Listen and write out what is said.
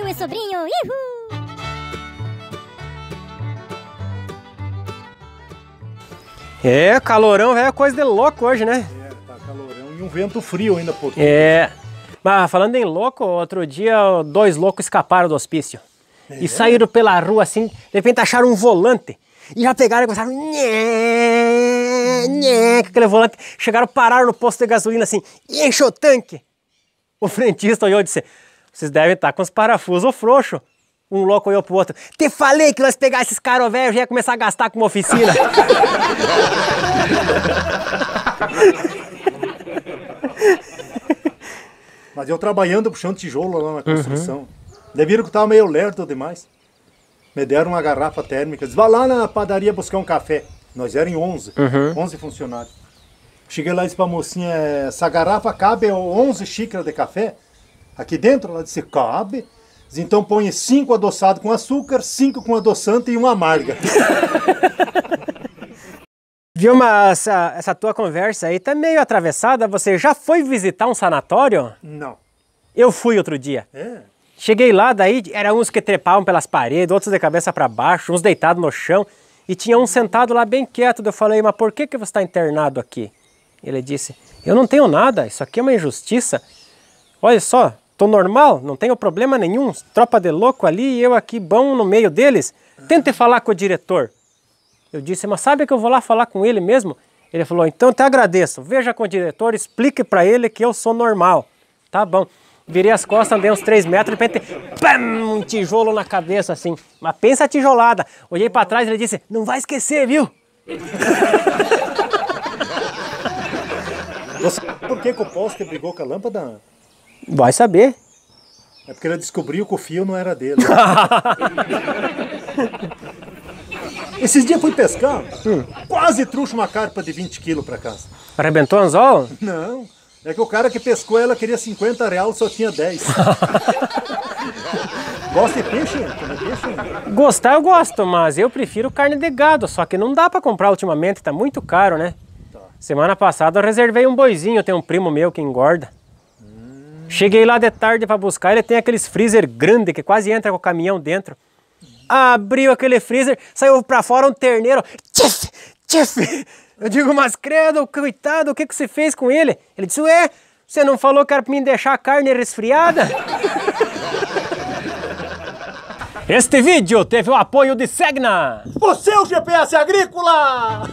meu sobrinho. Ihu! É, calorão é coisa de louco hoje, né? É, tá calorão e um vento frio ainda por É. Mas falando em louco, outro dia dois loucos escaparam do hospício. E saíram pela rua assim, de repente acharam um volante. E já pegaram e começaram. Nhê, nhê, com aquele volante. Chegaram, pararam no posto de gasolina assim, e encheu o tanque. O frentista olhou e disse: Vocês devem estar com os parafusos frouxos. Um louco olhou pro outro. Te falei que nós pegar esses caras velhos já ia começar a gastar com uma oficina. Mas eu trabalhando puxando tijolo lá na construção. Daí viram que eu tava meio lerdo demais. Me deram uma garrafa térmica. Diz, vai lá na padaria buscar um café. Nós eram em 11. 11 funcionários. Cheguei lá e disse pra mocinha, essa garrafa cabe 11 xícaras de café? Aqui dentro? Ela disse, cabe. Então põe 5 adoçado com açúcar, 5 com adoçante e uma amarga. Viu, mas essa, essa tua conversa aí tá meio atravessada. Você já foi visitar um sanatório? Não. Eu fui outro dia. É? Cheguei lá, daí eram uns que trepavam pelas paredes, outros de cabeça para baixo, uns deitados no chão, e tinha um sentado lá bem quieto. Eu falei, mas por que, que você está internado aqui? Ele disse, eu não tenho nada, isso aqui é uma injustiça. Olha só, tô normal, não tenho problema nenhum, tropa de louco ali e eu aqui bom no meio deles. Tente falar com o diretor. Eu disse, mas sabe que eu vou lá falar com ele mesmo? Ele falou, então te agradeço, veja com o diretor, explique para ele que eu sou normal. Tá bom. Virei as costas, andei uns 3 metros, de repente, pam, um tijolo na cabeça assim. Mas pensa a tijolada. Olhei para trás e ele disse, não vai esquecer, viu? Você por que, que o poste brigou com a lâmpada? Vai saber. É porque ele descobriu que o fio não era dele. Esses dias fui pescar, quase trouxe uma carpa de 20 quilos pra casa. Arrebentou o anzol? Não, é que o cara que pescou ela queria 50 reais, só tinha 10. Gosta de peixe? Peixe? Gostar eu gosto, mas eu prefiro carne de gado, só que não dá para comprar ultimamente, tá muito caro, né? Semana passada eu reservei um boizinho, tem um primo meu que engorda. Cheguei lá de tarde para buscar, ele tem aqueles freezer grande que quase entra com o caminhão dentro. Abriu aquele freezer, saiu para fora um terneiro. Tchif, tchif. Eu digo, mas credo, coitado, o que, que você fez com ele? Ele disse, ué, você não falou que era para mim deixar a carne resfriada? Este vídeo teve o apoio de Segna. O seu GPS agrícola!